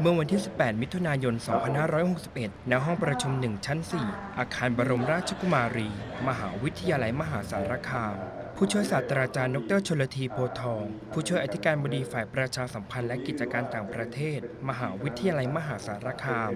เมื่อวันที่ 18 มิถุนายน 2561 ณ ห้องประชุม 1 ชั้น 4 อาคารบรมราชกุมารี มหาวิทยาลัยมหาสารคาม ผู้ช่วยศาสตราจารย์ดรชลธีโพทอง ผู้ช่วยอธิการบดีฝ่ายประชาสัมพันธ์และกิจการต่างประเทศ มหาวิทยาลัยมหาสารคาม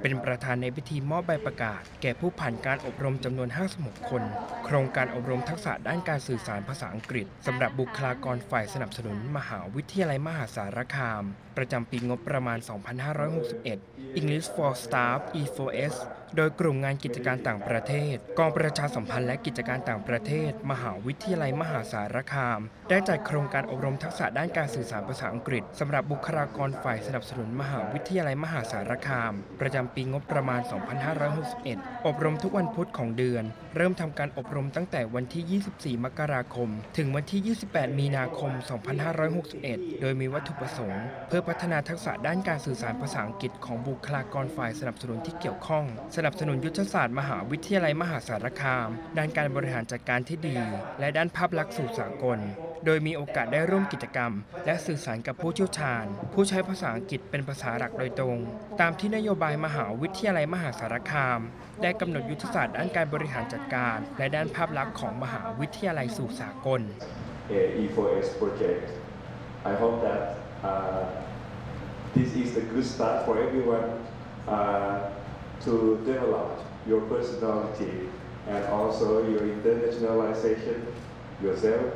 เป็นประธานในพิธีมอบใบประกาศ แก่ผู้ผ่านการอบรมจำนวน 56 คน โครงการอบรมทักษะด้านการสื่อสารภาษาอังกฤษสำหรับบุคลากรฝ่ายสนับสนุน มหาวิทยาลัยมหาสารคาม ประจำปีงบประมาณ2561 English for Staff E4S โดยกลุ่มงานกิจการต่างประเทศ กองประชาสัมพันธ์และกิจการต่างประเทศ มหาวิทยาลัยมหาสารคาม ได้จัดโครงการอบรมทักษะด้านการสื่อสารภาษาอังกฤษสำหรับบุคลากรฝ่ายสนับสนุนมหาวิทยาลัยมหาสารคาม ประจำปีงบประมาณ 2561 อบรมทุกวันพุธของเดือน เริ่มทำการอบรมตั้งแต่วันที่ 24 มกราคม ถึงวันที่ 28 มีนาคม 2561 โดยมีวัตถุประสงค์ เพื่อพัฒนาทักษะด้านการสื่อสารภาษาอังกฤษของบุคลากรฝ่ายสนับสนุนที่เกี่ยวข้อง สนับสนุนยุทธศาสตร์มหาวิทยาลัยมหาสารคาม ด้านการบริหารจัดการที่ดี และด้านภาพลักษณ์สู่สากล โดยมีโอกาสได้ร่วมกิจกรรม และสื่อสารกับผู้เชี่ยวชาญ ผู้ใช้ภาษาอังกฤษเป็นภาษาหลักโดยตรง ตามที่นโยบายมหาวิทยาลัยมหาสารคาม ได้กำหนดยุทธศาสตร์ด้านการบริหารจัดการ และด้านภาพลักษณ์ของมหาวิทยาลัยสู่สากล a E4S project. I hope that this is the good start for everyone uh, to develop your personality and also your internationalization yourself